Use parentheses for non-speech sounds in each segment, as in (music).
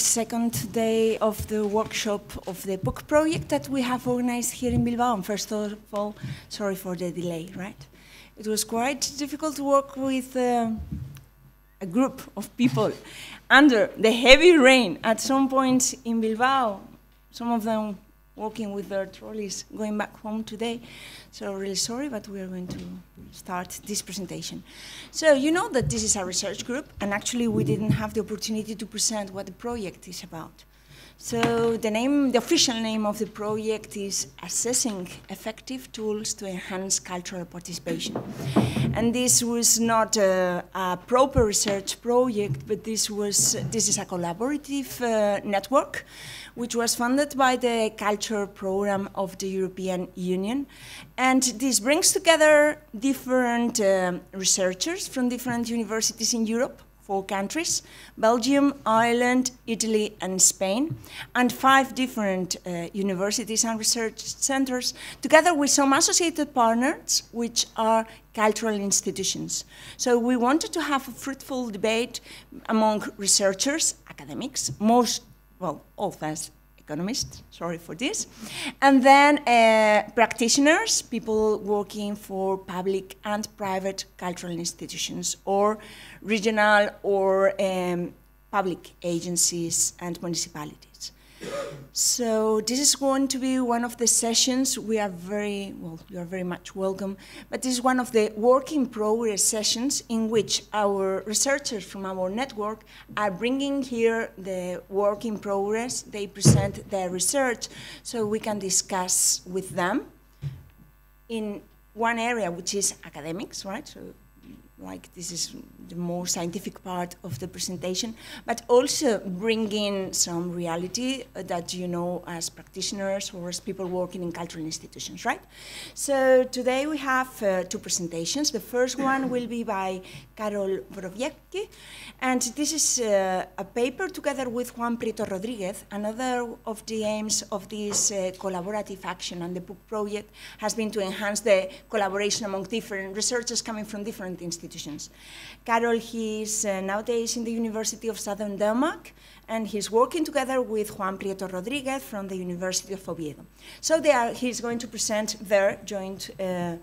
second day of the workshop of the PUCK project that we have organized here in Bilbao. And first of all, sorry for the delay, right? It was quite difficult to work with uh, a group of people (laughs) under the heavy rain at some point in Bilbao. Some of them walking with their trolleys going back home today. So really sorry, but we are going to start this presentation. So you know that this is a research group, and actually we didn't have the opportunity to present what the project is about. So the name, the official name of the project is Assessing Effective Tools to Enhance Cultural Participation. And this was not a, a proper research project, but this was this is a collaborative uh, network which was funded by the Culture Program of the European Union. And this brings together different uh, researchers from different universities in Europe, four countries, Belgium, Ireland, Italy, and Spain, and five different uh, universities and research centers, together with some associated partners, which are cultural institutions. So we wanted to have a fruitful debate among researchers, academics, most well, all fast economists, sorry for this, and then uh, practitioners, people working for public and private cultural institutions or regional or um, public agencies and municipalities. So this is going to be one of the sessions. We are very, well, you are very much welcome. But this is one of the work in progress sessions in which our researchers from our network are bringing here the work in progress. They present their research so we can discuss with them in one area, which is academics, right? So like this is the more scientific part of the presentation, but also bringing some reality that you know as practitioners or as people working in cultural institutions, right? So today we have uh, two presentations. The first one will be by Karol Borowiecki, and this is uh, a paper together with Juan Prieto Rodriguez. Another of the aims of this uh, collaborative action and the PUCK project has been to enhance the collaboration among different researchers coming from different institutions. Karol, he's uh, nowadays in the University of Southern Denmark, and he's working together with Juan Prieto Rodriguez from the University of Oviedo. So are, he's going to present their joint uh,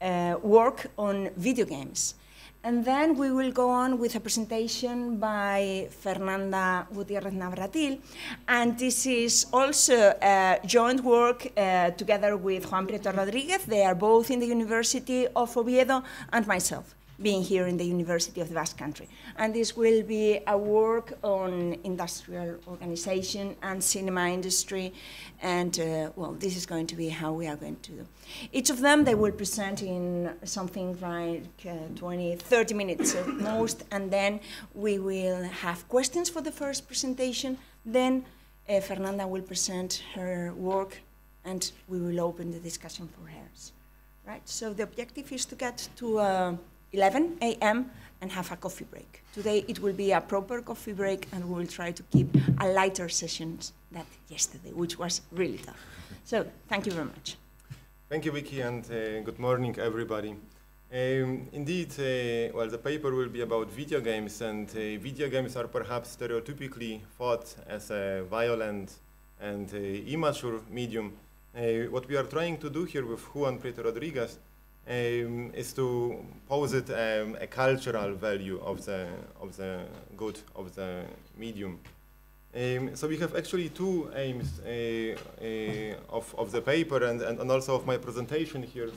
uh, work on video games. And then we will go on with a presentation by Fernanda Gutierrez Navratil. And this is also a joint work uh, together with Juan Prieto Rodriguez. They are both in the University of Oviedo and myself being here in the University of the Basque Country. And this will be a work on industrial organization and cinema industry. And, uh, well, this is going to be how we are going to do. Each of them, they will present in something like uh, 20, 30 minutes at most. And then we will have questions for the first presentation. Then uh, Fernanda will present her work and we will open the discussion for hers. Right, so the objective is to get to uh, 11 a.m. and have a coffee break. Today it will be a proper coffee break and we will try to keep a lighter session than yesterday, which was really tough. So thank you very much. Thank you, Vicky, and uh, good morning, everybody. Um, indeed, uh, well, the paper will be about video games, and uh, video games are perhaps stereotypically thought as a violent and uh, immature medium. Uh, what we are trying to do here with Juan Prieto Rodriguez um, is to posit um, a cultural value of the of the good of the medium. Um, so we have actually two aims uh, uh, of, of the paper and, and, also of my presentation here.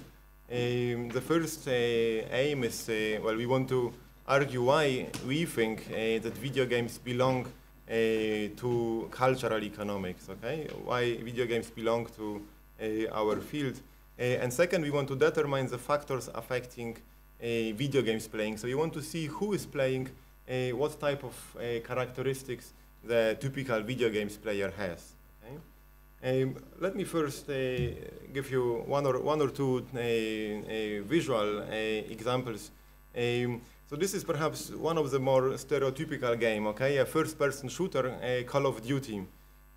Um, the first uh, aim is, uh, well, we want to argue why we think uh, that video games belong uh, to cultural economics, okay? Why video games belong to our field. Uh, and second, we want to determine the factors affecting uh, video games playing. So you want to see who is playing, uh, what type of characteristics the typical video games player has. Um, let me first uh, give you one or one or two uh, uh, visual examples. Um, so this is perhaps one of the more stereotypical game, okay? A first-person shooter, Call of Duty.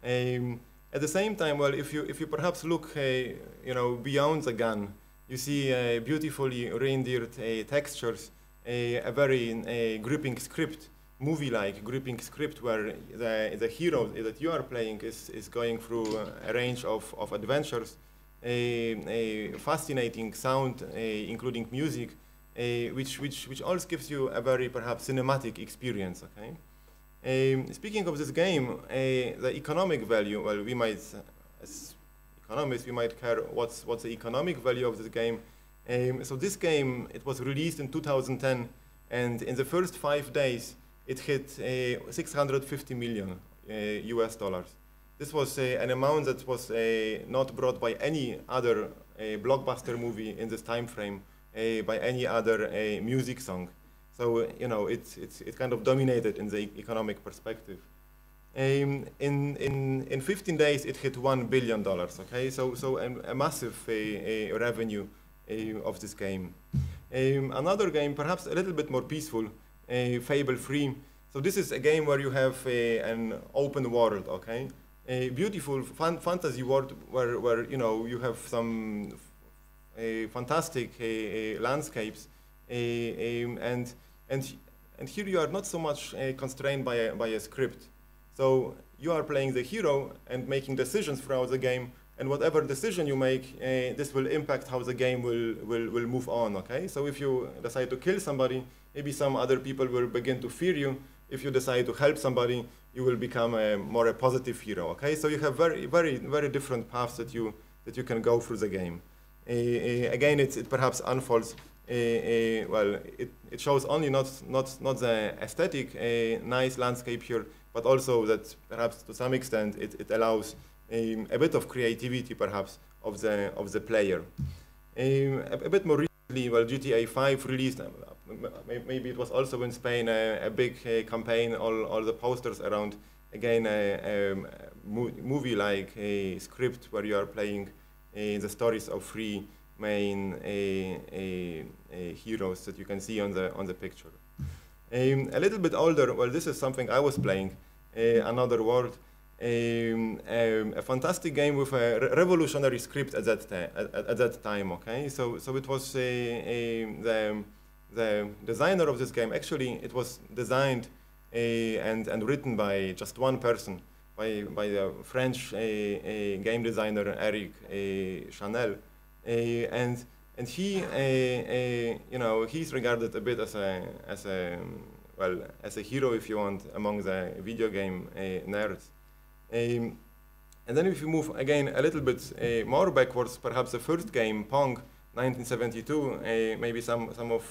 Um, at the same time, well, if you, if you perhaps look uh, you know, beyond the gun, you see uh, beautifully rendered uh, textures, a very gripping script, movie-like gripping script where the, the hero that you are playing is, is going through a range of, of adventures, a, a fascinating sound, a, including music, a, which, which, which also gives you a very perhaps cinematic experience, okay? Um, speaking of this game, the economic value, well, we might, as economists, we might care what's, what's the economic value of this game. Um, so this game, it was released in 2010, and in the first five days, it hit uh, 650 million uh, US dollars. This was uh, an amount that was uh, not brought by any other uh, blockbuster movie in this time frame, uh, by any other music song. So, you know, it, it, it kind of dominated in the economic perspective. Um, in, in, in 15 days, it hit $1 billion, okay? So, so a, a massive revenue of this game. Um, another game, perhaps a little bit more peaceful, Fable 3. So this is a game where you have a, an open world, okay? A beautiful fan fantasy world where, where, you know, you have some fantastic landscapes and, and, and here you are not so much constrained by a, by a script. So you are playing the hero and making decisions throughout the game and whatever decision you make, uh, this will impact how the game will, will, will move on, okay? So if you decide to kill somebody, maybe some other people will begin to fear you. If you decide to help somebody, you will become a more a positive hero, okay? So you have very, very, very different paths that you, that you can go through the game. Uh, uh, again, it, it perhaps unfolds, well, it, it shows only not, not, not the aesthetic, a nice landscape here, but also that perhaps to some extent it, it allows um, a bit of creativity perhaps of the of the player. Um, a, a, bit more recently, well, GTA 5 released. Uh, maybe it was also in Spain a, a big uh, campaign. All all the posters around again a, a movie-like a script where you are playing uh, the stories of three main heroes that you can see on the on the picture. Um, a little bit older. Well, this is something I was playing. Uh, another world a, um, a, fantastic game with a re revolutionary script at that, at, at, that time, okay? So, so it was a, the, the designer of this game, actually it was designed and, and written by just one person, by, by the French game designer Eric Chahi. And and he, you know, he's regarded a bit as a, as a, well, as a hero, if you want, among the video game nerds. Um, and then if you move again a little bit uh, more backwards, perhaps the first game, Pong, 1972, uh, maybe some, some of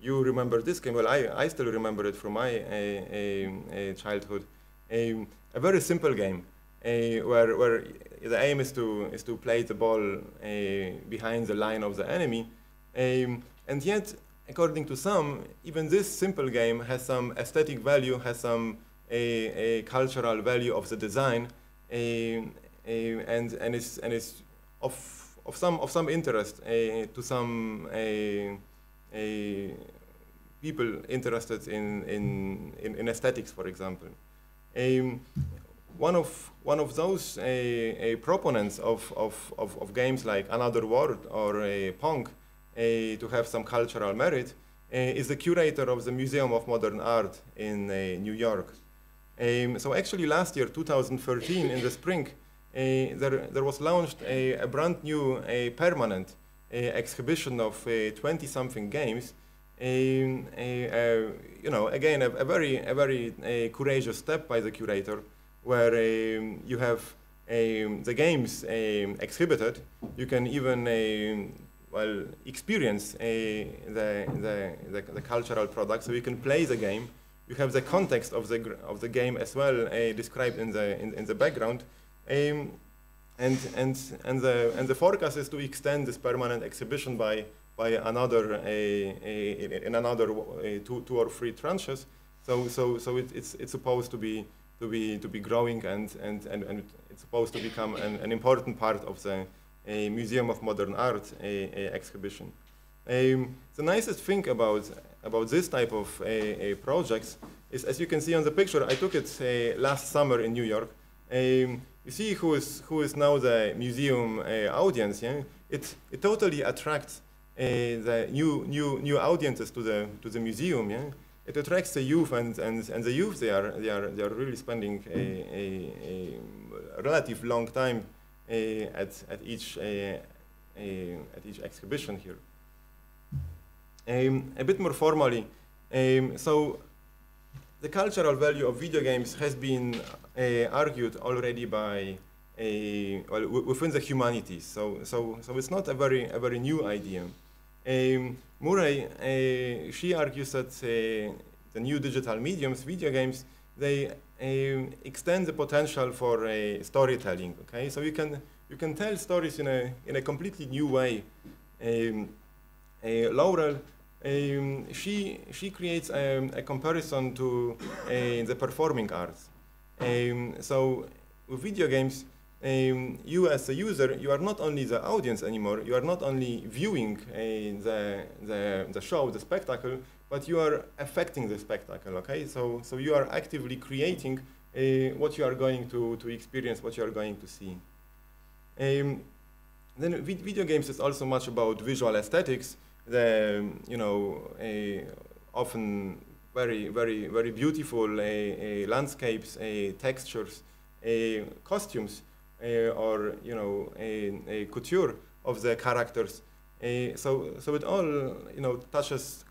you remember this game. Well, I, I still remember it from my uh, childhood. Um, a very simple game Eh, where, where the aim is to, is to play the ball eh, behind the line of the enemy. Um, and yet, according to some, even this simple game has some aesthetic value, has some a, a cultural value of the design, a, a, and and is and is of of some of some interest to some people interested in, in, in, in, aesthetics, for example. Um, one of one of those proponents of, of, of, of, games like Another World or uh, Pong to have some cultural merit is the curator of the Museum of Modern Art in New York. Um, so actually last year, 2013, in the spring, there, there was launched a, a brand new a permanent exhibition of 20-something uh, games. Um, you know, again, a, a very, a very courageous step by the curator, where um, you have um, the games um, exhibited. You can even well experience uh, the, the, the, the, cultural product, so you can play the game you have the context of the of the game as well uh, described in the in, in the background. Um, and and and the and the forecast is to extend this permanent exhibition by by another uh, uh, in another uh, two two or three tranches. So so so it, it's it's supposed to be to be to be growing and and and, and it's supposed to become an, an important part of the a Museum of Modern Art a exhibition. Um, the nicest thing about about this type of a, projects is, as you can see on the picture, I took it last summer in New York. Um, you see who is who is now the museum uh, audience. Yeah, it it totally attracts uh, the new new new audiences to the to the museum. Yeah, it attracts the youth, and, and, and the youth they are they are they are really spending a, a, a relative long time uh, at at each uh, at each exhibition here. Um, a bit more formally, um, so the cultural value of video games has been argued already by a, well, within the humanities. So, so, so it's not a very, a very new idea. Um, Murray, uh, she argues that uh, the new digital mediums, video games, they um, extend the potential for storytelling. Okay, so you can you can tell stories in a in a completely new way. Um, Laurel, um, she she creates um, a comparison to uh, the performing arts. Um, so with video games, um, you as a user, you are not only the audience anymore, you are not only viewing uh, the, the, the show, the spectacle, but you are affecting the spectacle, okay? So, so you are actively creating uh, what you are going to, to experience, what you are going to see. Um, then video games is also much about visual aesthetics, the, you know, often very, very, very beautiful landscapes, textures, costumes, uh, or you know a, a, couture of the characters. Uh, so so it all you know touches,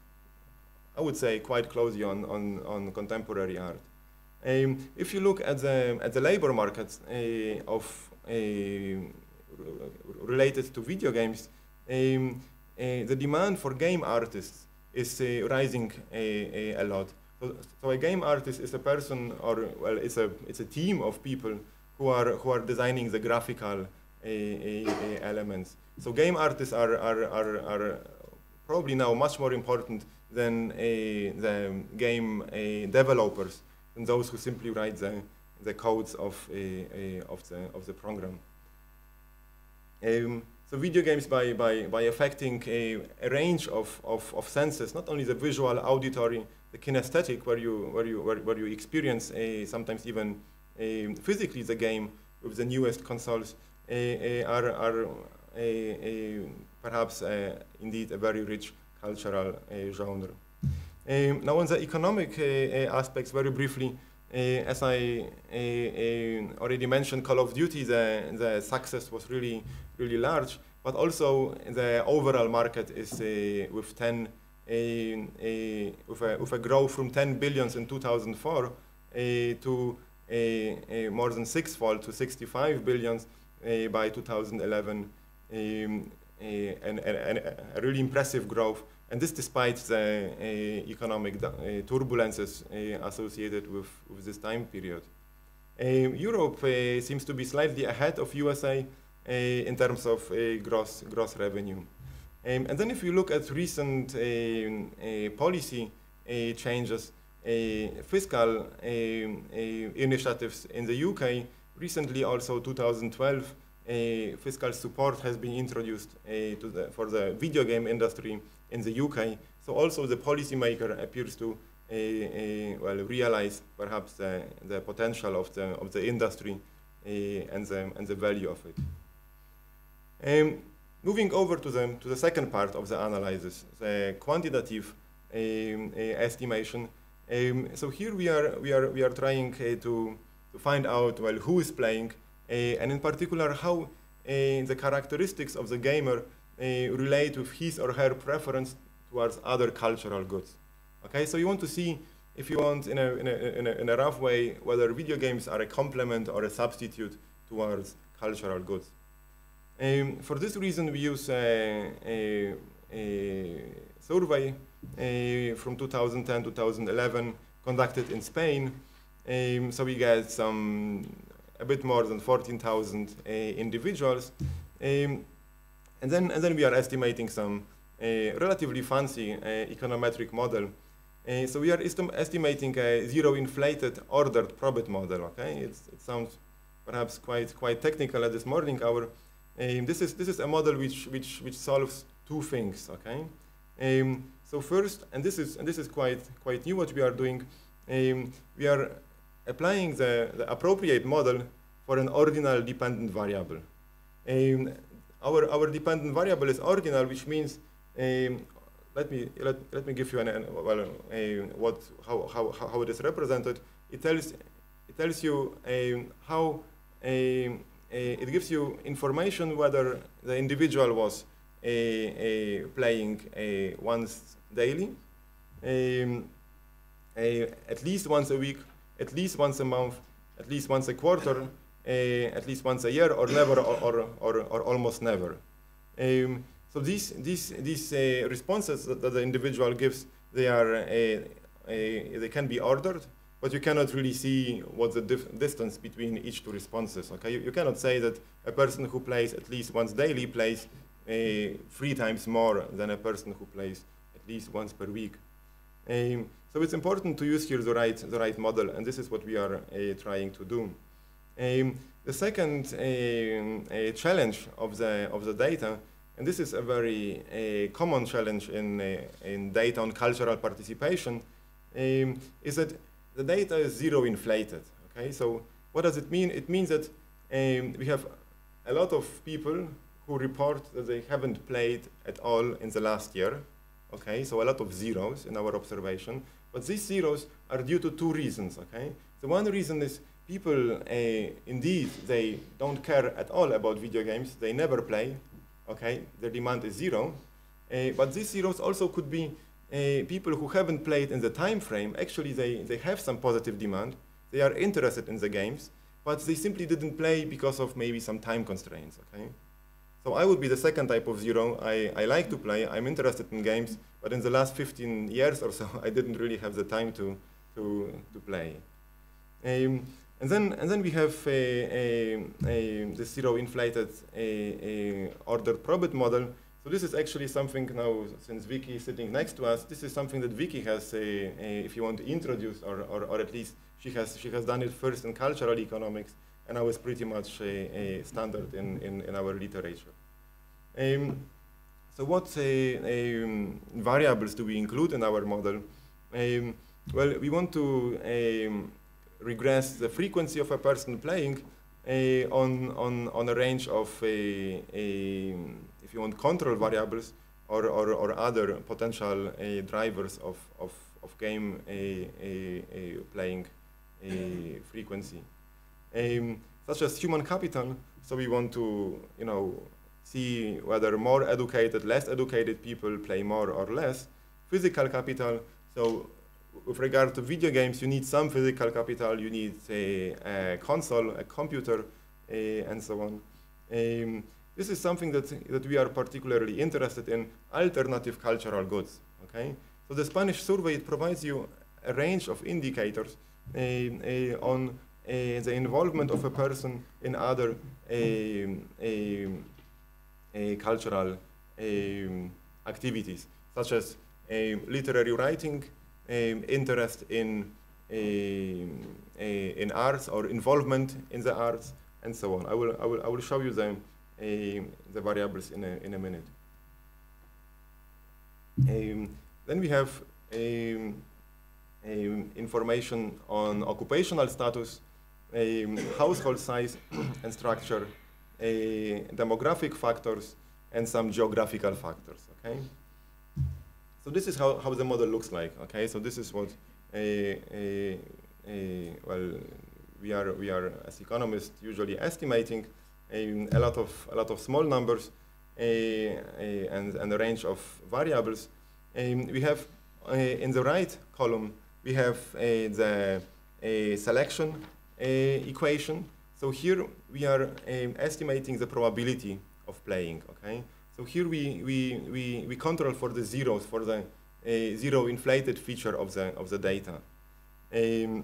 I would say, quite closely on on, on contemporary art. Um, if you look at the at the labor market uh, of related to video games, um, the demand for game artists is rising a, a, lot. So, so, a game artist is a person, or well, it's a it's a team of people who are who are designing the graphical eh, eh, eh, elements. So game artists are, are, are, are probably now much more important than the game developers and those who simply write the, the codes of, of, the, of the program. Um, so video games, by, by, by affecting a, a range of, of, of, senses, not only the visual, auditory, the kinesthetic, where you, where you, where, where you experience a, sometimes even physically the game with the newest consoles uh, uh, are, are perhaps uh, indeed a very rich cultural genre. Um, now on the economic aspects, very briefly, uh, as I uh, uh, already mentioned, Call of Duty, the, the success was really, really large, but also the overall market is with 10, with, a, with a growth from 10 billions in 2004 to a, more than sixfold to 65 billions by 2011, um, a really impressive growth. And this despite the economic turbulences associated with, with this time period. Europe uh, seems to be slightly ahead of USA uh, in terms of uh, gross, gross revenue. Um, and then if you look at recent um, policy changes, fiscal initiatives in the UK. Recently, also 2012, fiscal support has been introduced the, for the video game industry in the UK. So also the policymaker appears to well realize perhaps the, the potential of the of the industry and the and the value of it. Um, moving over to the to the second part of the analysis, the quantitative um, estimation um, so here we are, we are, we are trying uh, to, to find out, well, who is playing, uh, and in particular, how uh, the characteristics of the gamer relate with his or her preference towards other cultural goods. Okay, so you want to see, if you want, in a, in a, in a, in a rough way, whether video games are a complement or a substitute towards cultural goods. Um, for this reason, we use a, a, a survey from 2010 2011 conducted in Spain. Um, so we get some a bit more than 14,000 uh, individuals. Um, and, then, and then we are estimating some relatively fancy econometric model. so we are estimating a zero inflated ordered probit model. Okay, it's, it sounds perhaps quite quite technical at this morning hour. Um, this is this is a model which which which solves two things. Okay, um, so first, and this is and this is quite quite new what we are doing, um, we are applying the, the appropriate model for an ordinal dependent variable. Um, our our dependent variable is ordinal, which means um, let me let, let me give you an, an well a, what how, how how it is represented. It tells it tells you a, how a, a, it gives you information whether the individual was playing once daily, a, at least once a week, at least once a month, at least once a quarter, a, at least once a year, or never, or, or, or, or almost never. Um, so these, these, these uh, responses that, the individual gives, they, are, uh, they can be ordered, but you cannot really see what's the distance between each two responses. Okay, you, you, cannot say that a person who plays at least once daily plays uh, three times more than a person who plays at least once per week. Um, so it's important to use here the right, the right model, and this is what we are uh, trying to do. Um, the second uh, challenge of the, of the data, and this is a very uh, common challenge in, uh, in data on cultural participation, um, is that the data is zero inflated. Okay, so what does it mean? It means that um, we have a lot of people who report that they haven't played at all in the last year. Okay, so a lot of zeros in our observation. But these zeros are due to two reasons. Okay, the one reason is people, uh, indeed, they don't care at all about video games. They never play. Okay, their demand is zero. Uh, but these zeros also could be uh, people who haven't played in the time frame. Actually, they, they have some positive demand. They are interested in the games, but they simply didn't play because of maybe some time constraints. Okay. So I would be the second type of zero. I, I like to play, I'm interested in games, but in the last 15 years or so, (laughs) I didn't really have the time to, to, to play. Um, and then, and then we have a, a, a, the zero inflated a, ordered probit model. So this is actually something now, since Vicky is sitting next to us, this is something that Vicky has, if you want to introduce, or, or, or at least she has, she has done it first in cultural economics, and now it's pretty much a, a standard in, in, in, our literature. Um, so what um, variables do we include in our model? Well, we want to regress the frequency of a person playing uh, on, on, on a range of, a, if you want, control variables or, or, or other potential drivers of, of, of game playing frequency um, such as human capital. So we want to, you know, see whether more educated, less educated people play more or less. Physical capital. So with regard to video games, you need some physical capital. You need a, a console, a computer, and so on. Um, this is something that, that we are particularly interested in, alternative cultural goods. Okay, so the Spanish survey it provides you a range of indicators uh, uh, on the involvement of a person in other cultural activities, such as literary writing, interest in in arts or involvement in the arts, and so on. I will I will I will show you the the variables in a in a minute. Um, then we have um, um, information on occupational status, um, household size (coughs) and structure, demographic factors, and some geographical factors, okay? So this is how, how the model looks like, okay? So this is what, a, a, a, well, we are, we are, as economists, usually estimating a, a lot, of, a lot of small numbers and, and a range of variables. We have, in the right column, we have the selection equation. So here we are um, estimating the probability of playing, okay? So here we, we, we, we control for the zeros, for the uh, zero inflated feature of the, of the data. Um,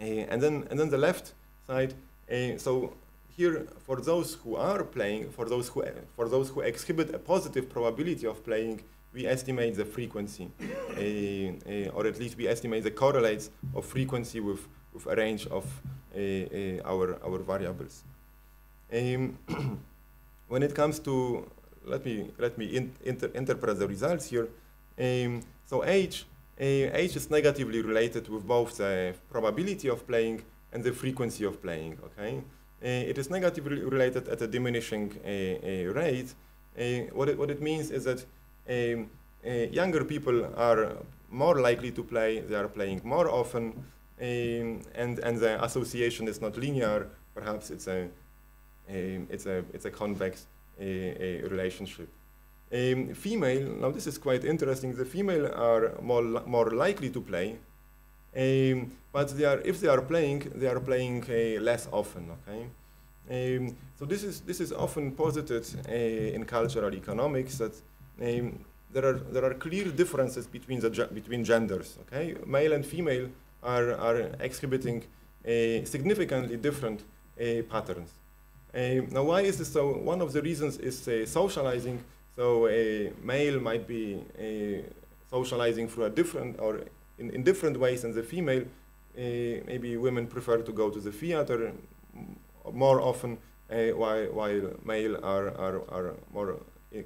uh, and, then, and then the left side, uh, so here for those who are playing, for those who, for those who exhibit a positive probability of playing, we estimate the frequency, (coughs) or at least we estimate the correlates of frequency with with a range of uh, uh, our, our variables. Um, (clears throat) when it comes to, let me, let me in, inter interpret the results here. Um, so age, uh, age is negatively related with both the probability of playing and the frequency of playing, okay? it is negatively related at a diminishing rate. what, it, what it means is that um, younger people are more likely to play, they are playing more often, um, and, and the association is not linear, perhaps it's a, a it's a, it's a convex a, a relationship. Um, female, now this is quite interesting, the female are more, more likely to play, um, but they are, if they are playing, they are playing uh, less often, okay? Um, so this is, this is often posited uh, in cultural economics that um, there, are, there are clear differences between, the between genders, okay? Male and female are, are exhibiting uh, significantly different uh, patterns. Uh, now why is this so? One of the reasons is uh, socializing. So a male might be socializing through a different or in, in different ways than the female. maybe women prefer to go to the theater more often, while, while male are, are, are more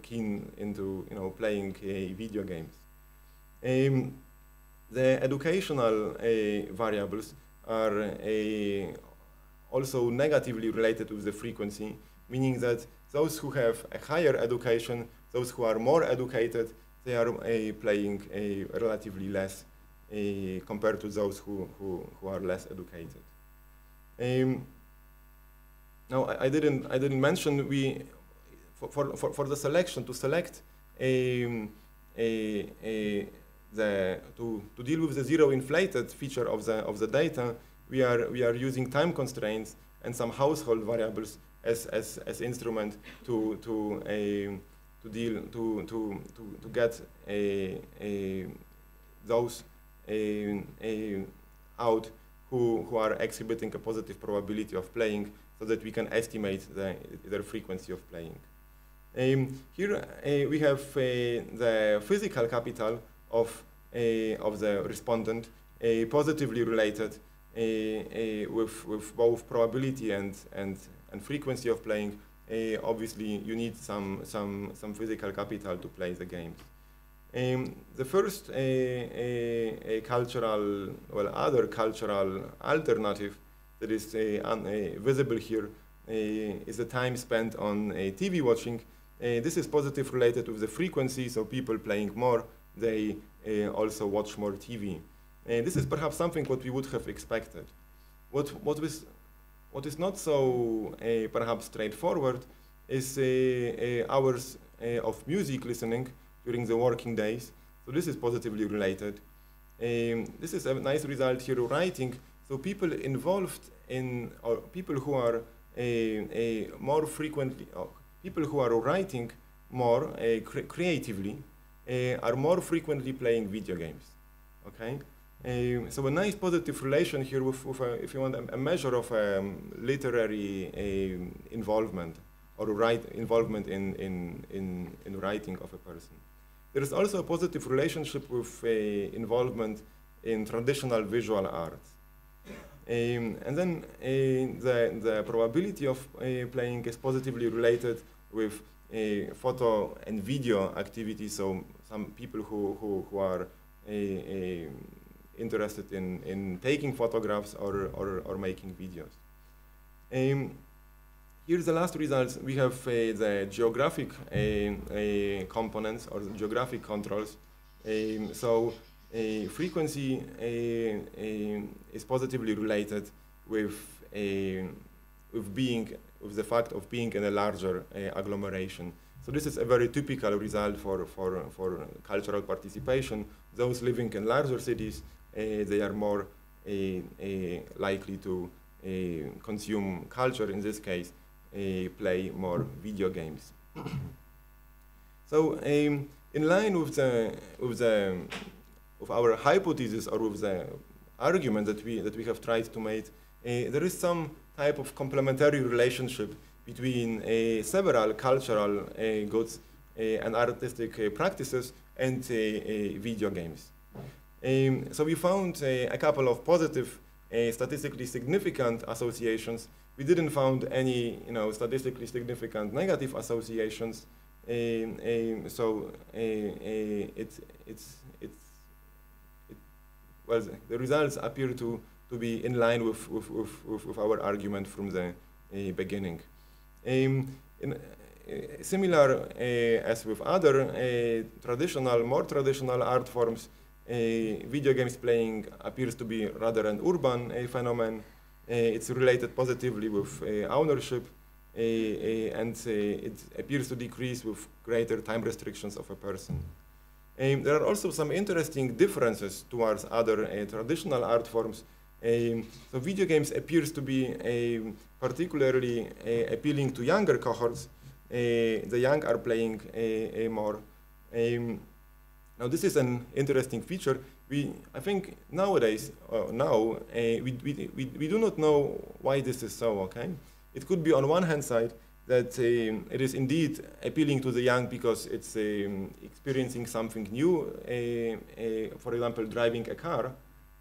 keen into you know playing video games. Um, the educational uh, variables are uh, also negatively related with the frequency, meaning that those who have a higher education, those who are more educated, they are uh, playing a relatively less compared to those who, who, who are less educated. Um, now, I, I, didn't, I didn't mention we, for, for, for the selection, to select a, a, a the, to, to deal with the zero inflated feature of the, of the data, we are, we are using time constraints and some household variables as, as, as instrument to, to, a, to deal, to, to, to, to get a, a, those a, a out who, who are exhibiting a positive probability of playing so that we can estimate the, their frequency of playing. Um, here uh, we have uh, the physical capital of, uh, of the respondent a positively related eh, with, with both probability and, and, and frequency of playing. obviously, you need some, some, some physical capital to play the games. Um, the first a, cultural, well, other cultural alternative that is visible here is the time spent on TV watching. Uh, this is positive related with the frequency, so people playing more, they uh, also watch more TV. And this is perhaps something what we would have expected. What, what, was, what is not so uh, perhaps straightforward is uh, hours of music listening during the working days. So this is positively related. Um, this is a nice result here writing. So people involved in, or people who are more frequently, people who are writing more uh, cre creatively are more frequently playing video games. Okay, um, so a nice positive relation here with, with a, if you want, a, a measure of um, literary um, involvement or write involvement in, in, in, in writing of a person. There is also a positive relationship with uh, involvement in traditional visual arts. Um, and then uh, the, the probability of uh, playing is positively related with a photo and video activity. So some people who, who, who are a, interested in, in taking photographs or, or, or making videos. Um, here's the last results. We have uh, the geographic uh, uh, components or geographic controls. Um, so frequency is positively related with, with being with the fact of being in a larger agglomeration. So this is a very typical result for, for, for cultural participation. Those living in larger cities, uh, they are more uh, likely to consume culture, in this case, play more video games. (coughs) so um, in line with the, with the with our hypothesis or with the argument that we, that we have tried to make, uh, there is some type of complementary relationship between uh, several cultural uh, goods uh, and artistic practices and video games. Um, so we found a couple of positive, statistically significant associations. We didn't find any, you know, statistically significant negative associations. Um, um, so it's, it's, it's, it, well, the results appear to to be in line with, with, with, with our argument from the uh, beginning. Um, in, eh, similar eh, as with other eh, traditional, more traditional art forms, video games playing appears to be rather an urban phenomenon. it's related positively with ownership, and it appears to decrease with greater time restrictions of a person. Um, there are also some interesting differences towards other uh, traditional art forms. So video games appears to be particularly appealing to younger cohorts. The young are playing more. Now this is an interesting feature. We, I think nowadays, uh, now, we, we, we, we do not know why this is so, okay? It could be on one hand side, that um, it is indeed appealing to the young because it's um, experiencing something new, for example, driving a car.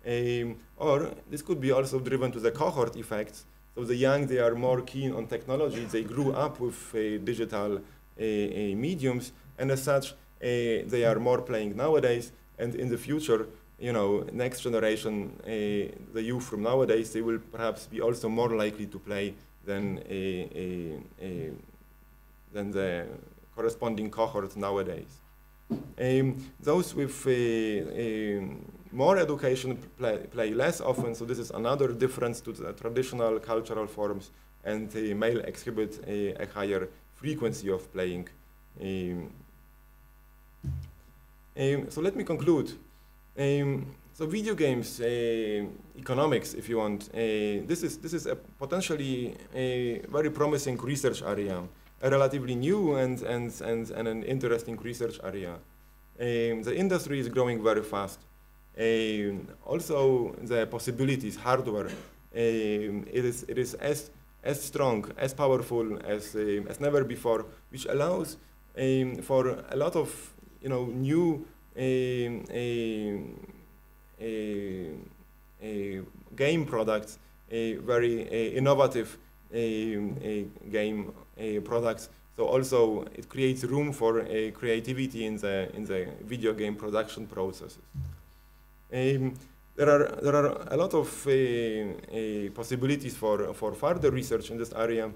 Um, or this could be also driven to the cohort effects. So the young, they are more keen on technology. They grew up with uh, digital uh, uh, mediums, and as such, uh, they are more playing nowadays. And in the future, you know, next generation, the youth from nowadays, they will perhaps be also more likely to play than, a, a, a, than the corresponding cohort nowadays. Um, those with more education play, play, less often, so this is another difference to the traditional cultural forms, and the male exhibit a, higher frequency of playing. Um, um, so let me conclude. Um, so video games, uh, economics, if you want, uh, this is this is a potentially a very promising research area, a relatively new and and and, and an interesting research area. Um, the industry is growing very fast. Um, also, the possibilities, hardware, um, it is it is as as strong, as powerful as uh, as never before, which allows um, for a lot of you know new a, a game products, a very innovative game products. So also it creates room for creativity in the in the video game production processes. Um, there are there are a lot of uh, uh, possibilities for for further research in this area.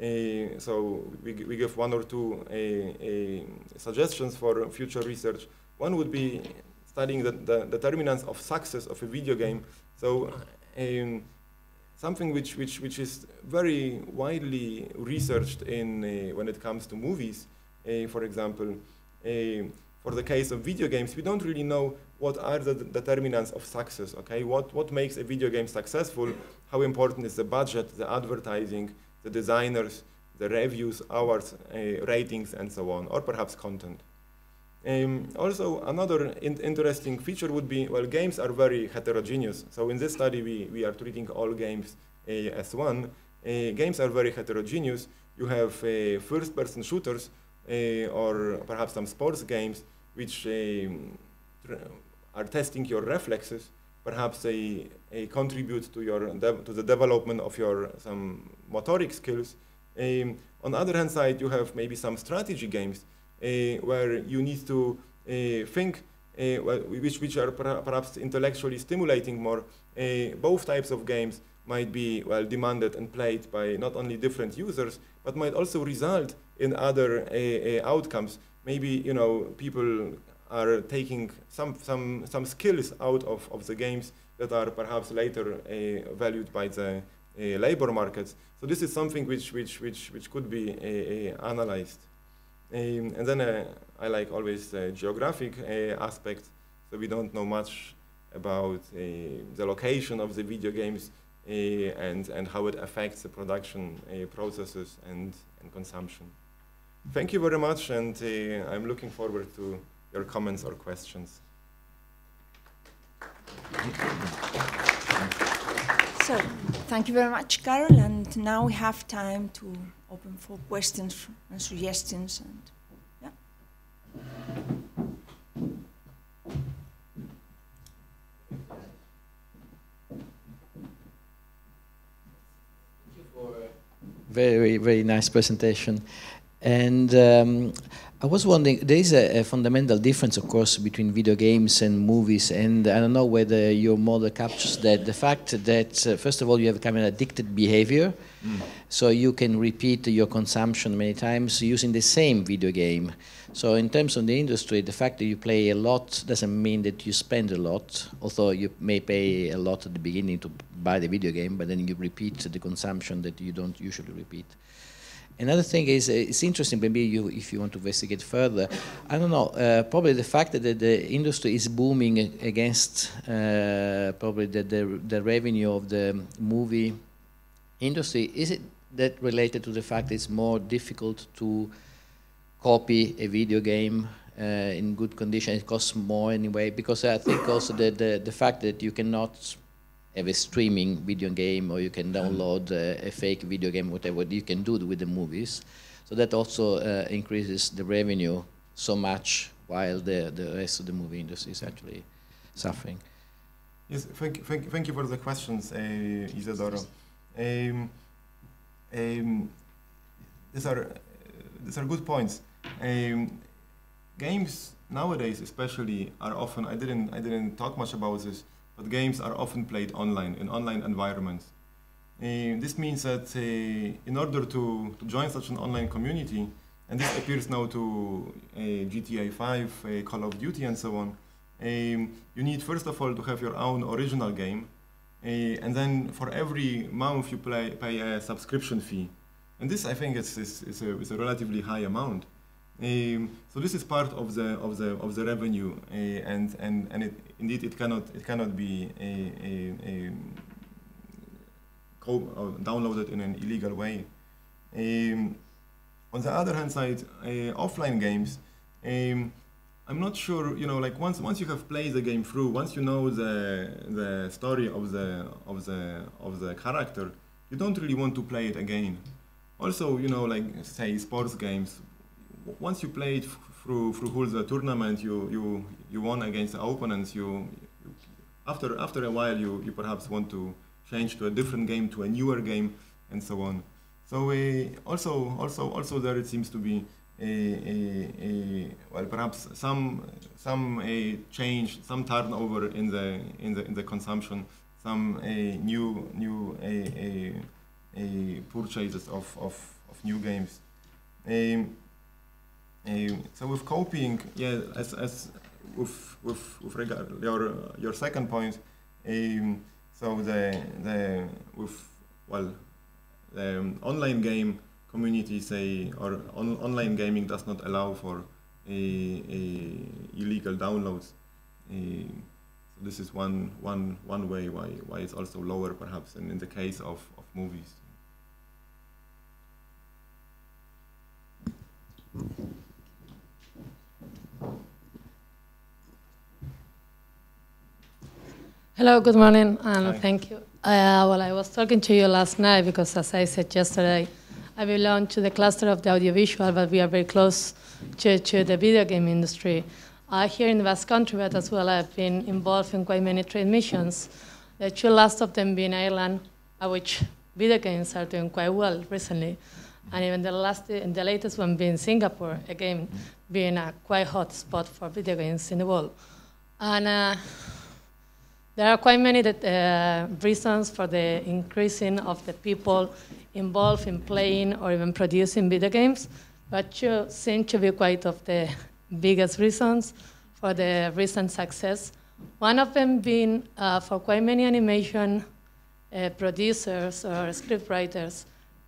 Uh, so we, we give one or two suggestions for future research. One would be studying the, the determinants of success of a video game. So um, something which, which, which is very widely researched in, uh, when it comes to movies, uh, for example. For the case of video games, we don't really know what are the determinants of success, okay? What, what makes a video game successful? How important is the budget, the advertising, the designers, the reviews, hours, uh, ratings, and so on, or perhaps content. Um, also, another in interesting feature would be, well, games are very heterogeneous. So in this study, we, we are treating all games uh, as one. Uh, games are very heterogeneous. You have first-person shooters or perhaps some sports games which um, are testing your reflexes. Perhaps they, they contribute to, your to the development of your some motoric skills. Um, on the other hand side, you have maybe some strategy games uh, where you need to uh, think, uh, which, which are per perhaps intellectually stimulating more. both types of games might be well demanded and played by not only different users, but might also result in other outcomes. Maybe you know people are taking some some some skills out of, of the games that are perhaps later uh, valued by the uh, labor markets. So this is something which which which which could be uh, analyzed. Um, and then I like always uh, geographic aspects, so we don't know much about the location of the video games and, and how it affects the production processes and, and consumption. Thank you very much, and uh, I'm looking forward to your comments or questions. So, thank you very much, Karol, and now we have time to open for questions and suggestions and yeah. Very, very nice presentation. And um, I was wondering, there is a, a, fundamental difference, of course, between video games and movies, and I don't know whether your model captures that. The fact that, uh, first of all, you have kind of addicted behavior, mm. so you can repeat your consumption many times using the same video game. So in terms of the industry, the fact that you play a lot doesn't mean that you spend a lot, although you may pay a lot at the beginning to buy the video game, but then you repeat the consumption that you don't usually repeat. Another thing is, uh, it's interesting, maybe you, if you want to investigate further, I don't know, uh, probably the fact that the, industry is booming against uh, probably the, the, the, revenue of the movie industry, is it that related to the fact that it's more difficult to copy a video game uh, in good condition, it costs more anyway, because I think also the, the, the fact that you cannot have a streaming video game or you can download uh, a fake video game, whatever you can do with the movies. So that also uh, increases the revenue so much while the, the rest of the movie industry is actually suffering. Yes, thank, thank, thank you for the questions, uh. Um, um, these are these are good points. Um, games nowadays, especially, are often. I didn't I didn't talk much about this but games are often played online, in online environments. Uh, this means that uh, in order to, to join such an online community, and this appears now to uh, GTA 5, uh, Call of Duty and so on, um, you need first of all to have your own original game, and then for every month you play, pay a subscription fee. And this I think is, is, is, a, is a relatively high amount. Um, so this is part of the of the of the revenue, uh, and and and it, indeed it cannot it cannot be a, a, a downloaded in an illegal way. Um, on the other hand side, uh, offline games, um, I'm not sure. You know, like once once you have played the game through, once you know the the story of the of the of the character, you don't really want to play it again. Also, you know, like say sports games, once you play it through through the tournament, you you you won against opponents. You, you, after after a while, you you perhaps want to change to a different game, to a newer game, and so on. So uh, also also also there it seems to be a, a, a well perhaps some some a change, some turnover in the in the in the consumption, some a new new a, a, a purchases of, of, of new games. Um, um, so with copying, yeah, as, as with, with, with regard your your second point, um, so the the with well, the online game community say or on, online gaming does not allow for a, a illegal downloads. So this is one one one way why why it's also lower perhaps than in the case of, of movies. Hello, good morning, and Hi. thank you. Uh, well, I was talking to you last night because, as I said yesterday, I belong to the cluster of the audiovisual, but we are very close to, to the video game industry. Uh, here in the Basque Country, but as well, I've been involved in quite many trade missions. The two last of them being Ireland, uh, which video games are doing quite well recently, and even the last, the latest one being Singapore, again being a quite hot spot for video games in the world. And uh, there are quite many that, uh, reasons for the increasing of the people involved in playing or even producing video games, but two seem to be quite of the (laughs) biggest reasons for the recent success. One of them being uh, for quite many animation uh, producers or scriptwriters,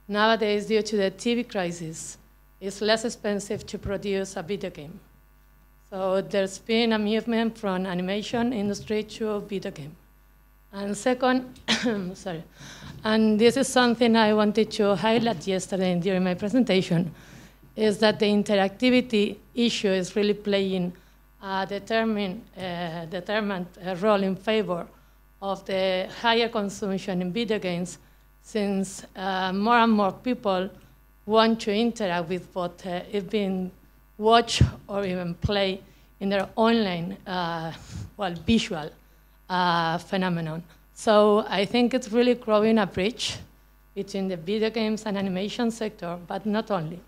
nowadays due to the TV crisis, it's less expensive to produce a video game. So there's been a movement from animation industry to video game. And second, (coughs) sorry, and this is something I wanted to highlight yesterday during my presentation, is that the interactivity issue is really playing a determined, uh, determined uh, role in favor of the higher consumption in video games, since uh, more and more people want to interact with what uh, is being watch or even play in their online, uh, well, visual uh, phenomenon. So I think it's really growing a bridge between the video games and animation sector, but not only.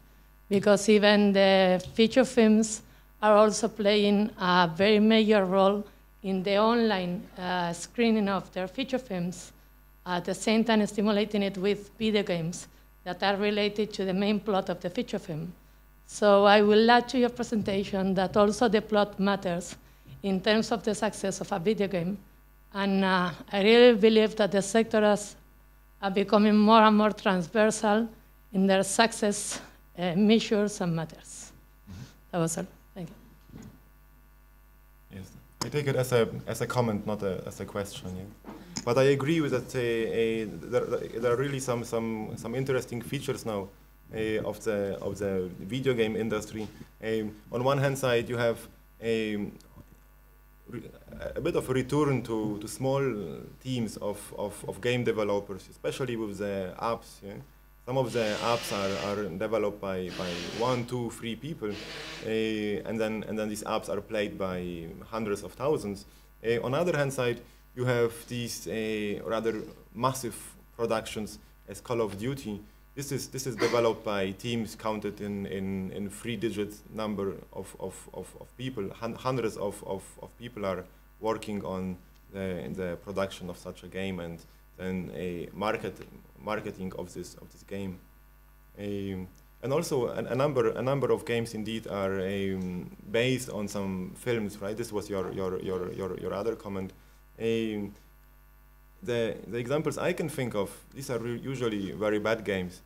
because even the feature films are also playing a very major role in the online uh, screening of their feature films, at the same time stimulating it with video games that are related to the main plot of the feature film. So I will add to your presentation that also the plot matters in terms of the success of a video game. And uh, I really believe that the sectors are becoming more and more transversal in their success uh, measures and matters. Mm -hmm. That was all. Thank you. Yes, I take it as a as a comment, not a, as a question. Yeah. But I agree with that. Uh, uh, there, there, are really some some some interesting features now of the of the video game industry. Um, on one hand side, you have a, a bit of a return to, to small teams of, of, of game developers, especially with the apps. Yeah? Some of the apps are, are developed by, by one, two, three people, uh, and then and then these apps are played by hundreds of thousands. Uh, on the other hand side, you have these uh, rather massive productions as Call of Duty. This is this is developed by teams counted in in, in three-digit number of, of, of, of people. Hun hundreds of, of, of people are working on the, the production of such a game and then a market marketing of this of this game. Um, and also a, a, number a number of games indeed are um, based on some films, right? This was your your your your, your other comment. The the examples I can think of, these are usually very bad games.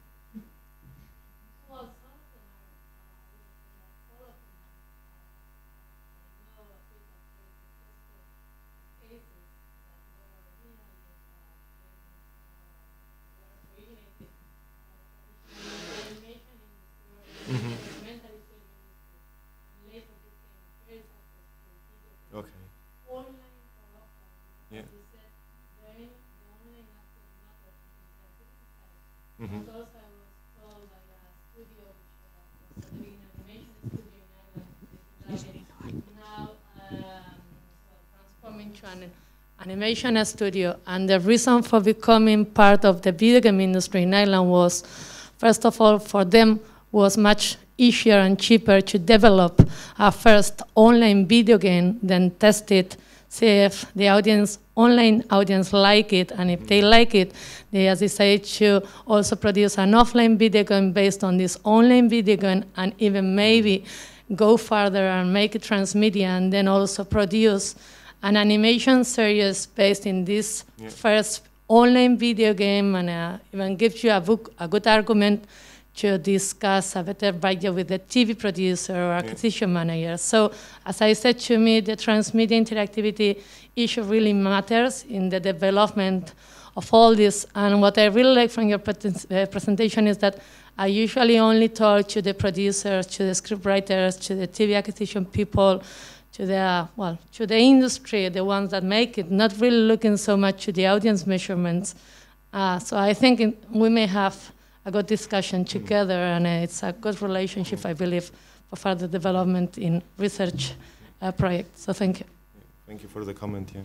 Animation studio. And the reason for becoming part of the video game industry in Ireland was, first of all, for them was much easier and cheaper to develop a first online video game than test it, see if the audience, online audience like it, and if they mm. like it, they as decided to also produce an offline video game based on this online video game and even mm. maybe go further and make it transmedia and then also produce an animation series based in this yeah. first online video game and uh, even gives you a, book, a good argument to discuss a better budget with the TV producer or acquisition yeah. manager. So, as I said to me, the transmedia interactivity issue really matters in the development of all this. And what I really like from your uh, presentation is that I usually only talk to the producers, to the scriptwriters, to the TV acquisition people, to the well to the industry, the ones that make it, not really looking so much to the audience measurements. Uh, so I think in, we may have a good discussion together, and it's a good relationship, I believe, for further development in research uh, projects. So thank you. Thank you for the comment. Yeah.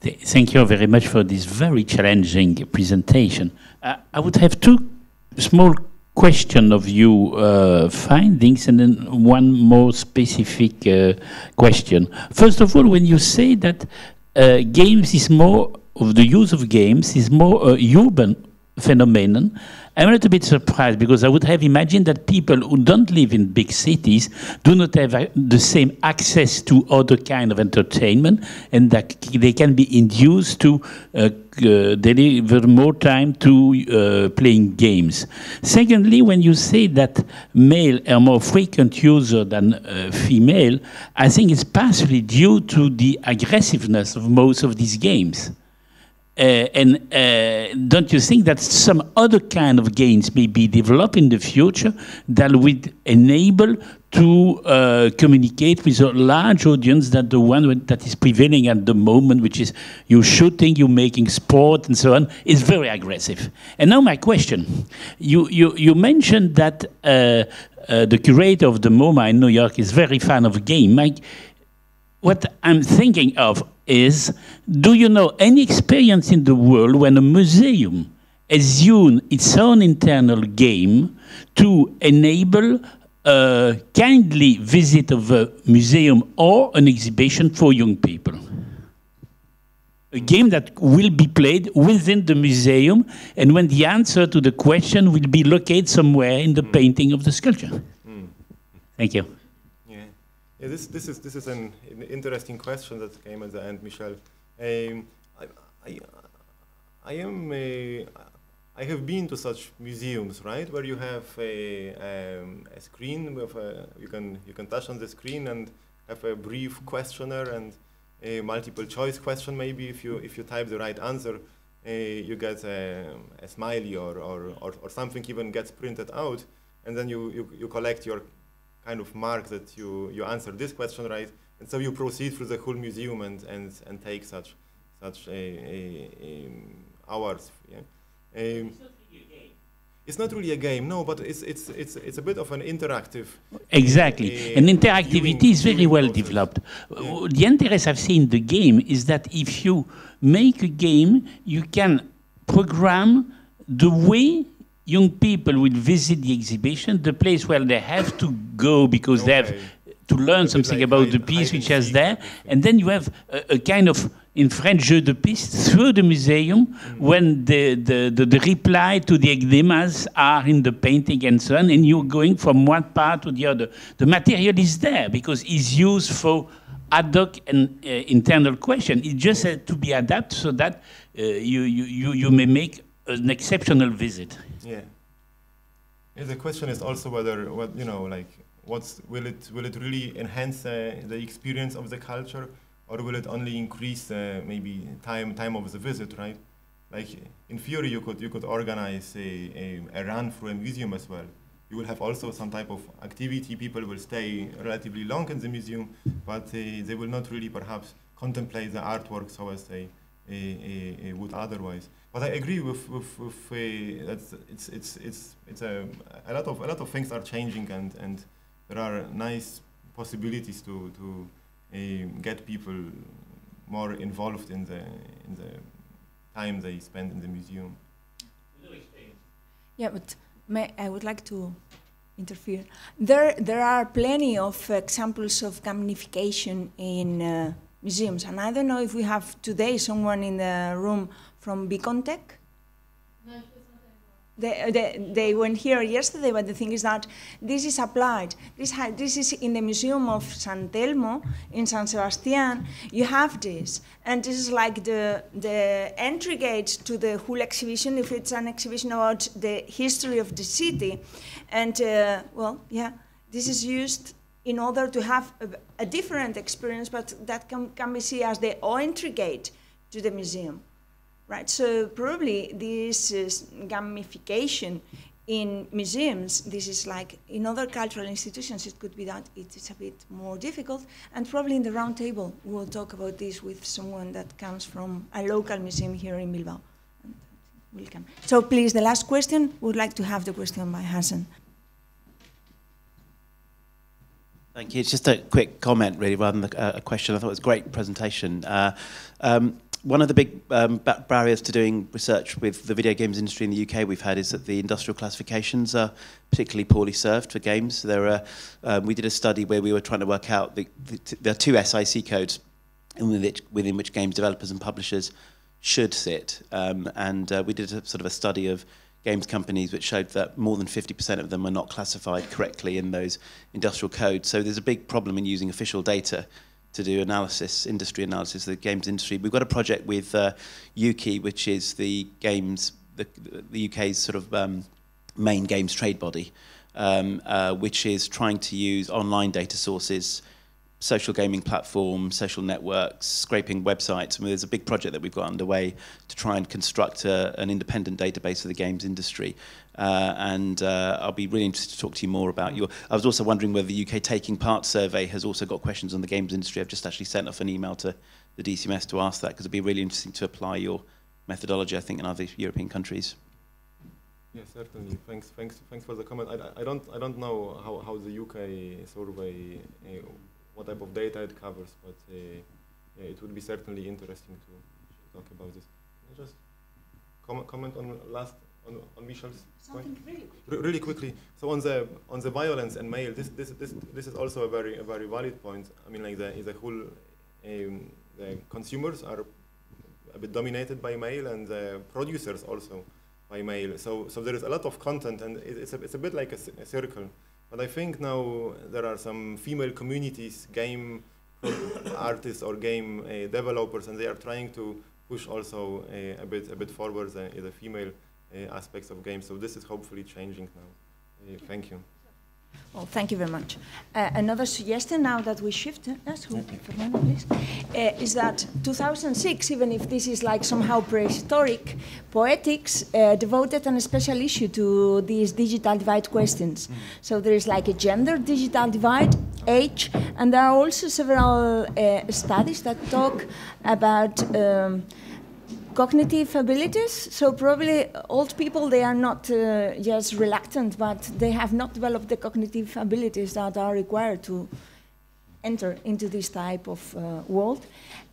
Thank you very much for this very challenging presentation. Uh, I would have two small question of your uh, findings and then one more specific uh, question. First of all, when you say that uh, games is more of the use of games is more a urban phenomenon, I'm a little bit surprised because I would have imagined that people who don't live in big cities do not have uh, the same access to other kind of entertainment and that they can be induced to uh, uh, deliver more time to uh, playing games. Secondly, when you say that male are more frequent user than uh, female, I think it's partially due to the aggressiveness of most of these games. Uh, and uh, don't you think that some other kind of gains may be developed in the future that would enable to uh, communicate with a large audience than the one that is prevailing at the moment, which is you shooting, you making sport, and so on, is very aggressive. And now my question: you you you mentioned that uh, uh, the curator of the MoMA in New York is very fan of game. Mike, what I'm thinking of is, do you know any experience in the world when a museum assumes its own internal game to enable a kindly visit of a museum or an exhibition for young people. A game that will be played within the museum, and when the answer to the question will be located somewhere in the mm. painting of the sculpture. Mm. Thank you. Yeah. This this is this is an, an interesting question that came at the end, Michel. Um, I, I, I am a, I have been to such museums, right, where you have a, um, a screen with a, you can you can touch on the screen and have a brief questionnaire and a multiple choice question. Maybe if you if you type the right answer, uh, you get a, a smiley or, or, or, or, something even gets printed out, and then you, you, you collect your kind of mark that you, you answered this question right, and so you proceed through the whole museum and, and, and take such such a, a, a hours. Yeah? Um, it's not really a game, no, but it's it's it's it's a bit of an interactive. Exactly, uh, and interactivity is very well process. developed. Yeah. The interest I've seen in the game is that if you make a game, you can program the way young people will visit the exhibition, the place where they have to go because okay. they have to learn something like about the piece which is there, and then you have a, a kind of in French jeu de piste through the museum mm. when the, the, the, the, reply to the enigmas are in the painting and so on, and you're going from one part to the other. The material is there because it's used for ad hoc and uh, internal question. It just has to be adapted so that uh, you, you, you, you may make an exceptional visit. Yeah. yeah. The question is also whether, what, you know, like, what's, will, it, will it really enhance uh, the experience of the culture? or will it only increase uh, maybe time time of the visit, right? Like in theory, you could you could organize a, a, a, run through a museum as well. You will have also some type of activity. People will stay relatively long in the museum, but uh, they will not really perhaps contemplate the artwork so as they uh, would otherwise. But I agree with with, with uh, that it's it's it's it's a a lot of a lot of things are changing and and there are nice possibilities to to get people more involved in the in the time they spend in the museum. Yeah, but may, I would like to interfere. There, there are plenty of examples of gamification in uh, museums, and I don't know if we have today someone in the room from Beacon Tech. No. They, they, they went here yesterday, but the thing is that this is applied. This, this is in the Museum of San Telmo in San Sebastian. You have this. And this is like the, the entry gate to the whole exhibition, if it's an exhibition about the history of the city. And, uh, well, yeah, this is used in order to have a, a different experience, but that can, can be seen as the entry gate to the museum right? So probably this is gamification in museums, this is like in other cultural institutions, it could be that it's a bit more difficult. And probably in the roundtable, we'll talk about this with someone that comes from a local museum here in Bilbao. Welcome. So please, the last question, would like to have the question by Hassan. Thank you. It's just a quick comment, really, rather than a, question. I thought it was a great presentation. Uh, um, one of the big um, barriers to doing research with the video games industry in the UK we've had is that the industrial classifications are particularly poorly served for games. There are, um, we did a study where we were trying to work out the, the, there are two SIC codes within which, within which games developers and publishers should sit, um, and uh, we did a, sort of a study of games companies which showed that more than 50% of them are not classified correctly in those industrial codes. So there's a big problem in using official data to do analysis, industry analysis of the games industry. We've got a project with uh, Ukie, which is the games, the, the UK's sort of um, main games trade body, um, uh, which is trying to use online data sources social gaming platforms, social networks, scraping websites. I mean, there's a big project that we've got underway to try and construct a, an independent database of the games industry. Uh, and uh, I'll be really interested to talk to you more about your. I was also wondering whether the UK Taking Part survey has also got questions on the games industry. I've just actually sent off an email to the DCMS to ask that because it'd be really interesting to apply your methodology, I think, in other European countries. Yes, certainly. Thanks, thanks, thanks for the comment. I, I don't, I don't know how, how the UK survey uh, what type of data it covers, but uh, yeah, it would be certainly interesting to talk about this. Can I just com comment on last on, on Michel's point? Really Re- really quickly. So on the on the violence and male, this this this this is also a very a very valid point. I mean, like the the whole um, the consumers are a bit dominated by male, and the producers also by male. So so there is a lot of content, and it, it's a it's a bit like a circle. But I think now there are some female communities, game (coughs) artists or game uh, developers, and they are trying to push also uh, a bit a bit forward the, the female aspects of games. So this is hopefully changing now. Uh, thank you. Well, thank you very much. Uh, another suggestion now that we shift, uh, yes, who- Fernando, please, uh, is that 2006, even if this is like somehow prehistoric, Poetics uh, devoted an special issue to these digital divide questions. So there is like a gender digital divide, age, and there are also several uh, studies that talk about. Um, cognitive abilities. So probably old people they are not uh, just reluctant, but they have not developed the cognitive abilities that are required to enter into this type of uh, world.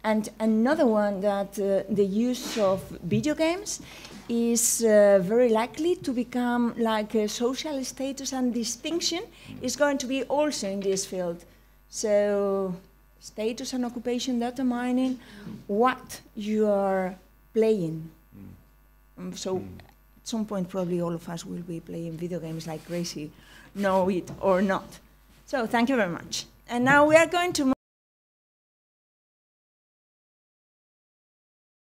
And another one that uh, the use of video games is uh, very likely to become like a social status and distinction is going to be also in this field. So status and occupation determining what you are playing. Um, so at some point, probably all of us will be playing video games like crazy, know it or not. So thank you very much. And now we are going to.